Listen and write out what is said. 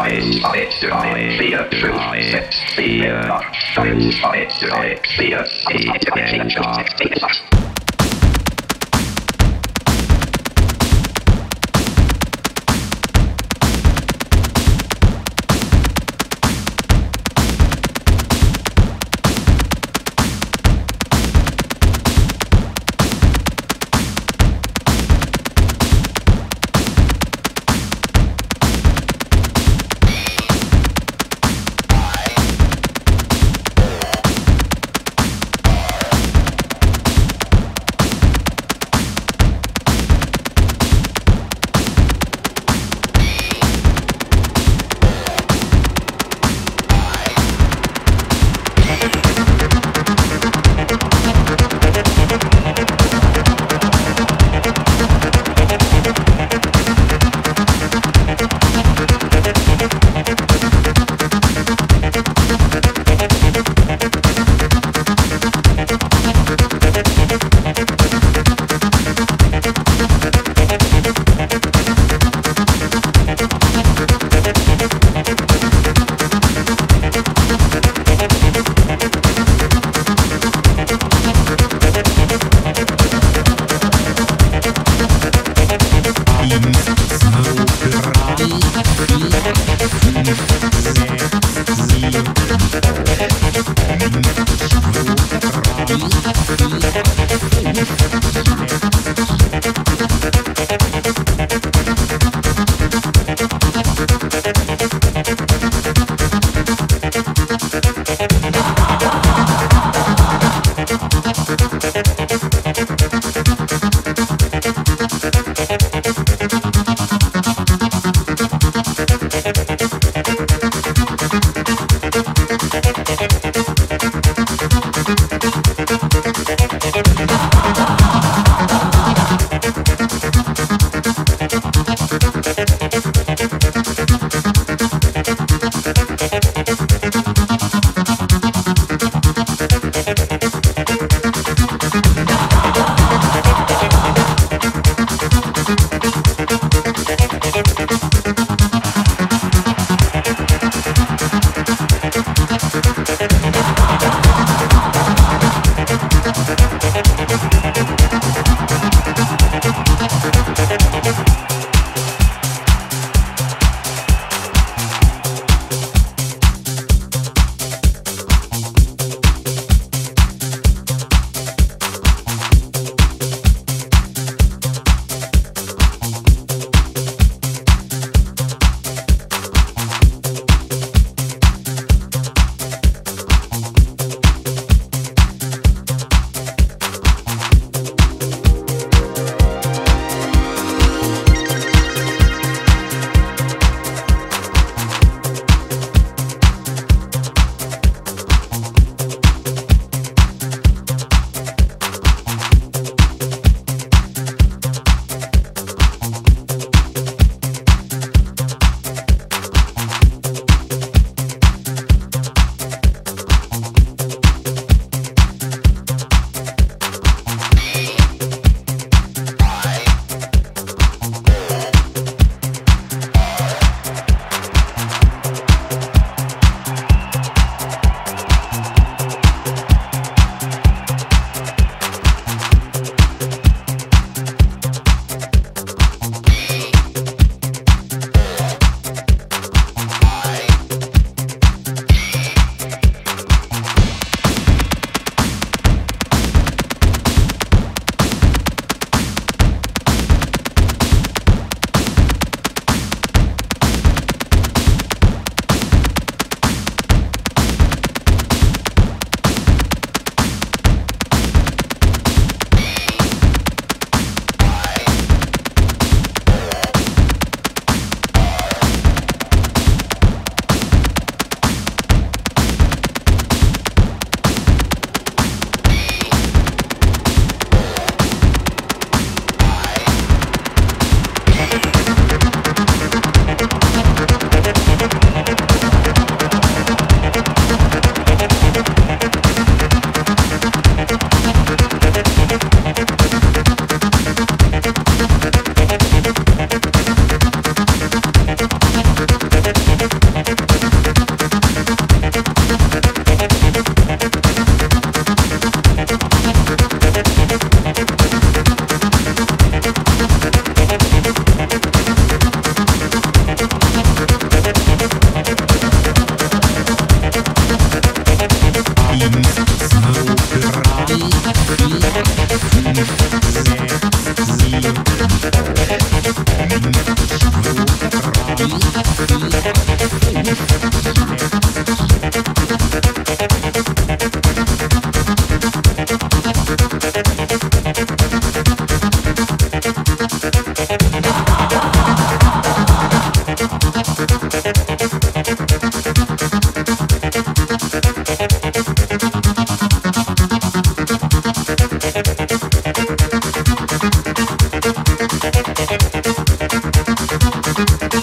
Eins, eins, drei, vier, fünf, sechs, sieben, acht. Eins, eins, drei, vier, sieben, acht. ピピピピピ。